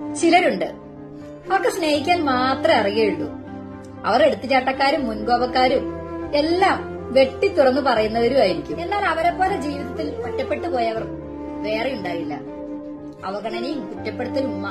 ചിലരുണ്ട്. അവർക്ക് സ്നേഹിക്കാൻ മാത്രമേ അറിയുള്ളൂ. അവർ എടുത്തുചാട്ടക്കാരും മുൻകോപക്കാരും എല്ലാം വെട്ടി തുറന്നു പറയുന്നവരുമായിരിക്കും എന്നാൽ അവരെ പോലെ ജീവിതത്തിൽ ഒറ്റപ്പെട്ടു പോയവർ വേറെ ഉണ്ടാവില്ല. അവഗണനയും കുറ്റപ്പെടുത്തലും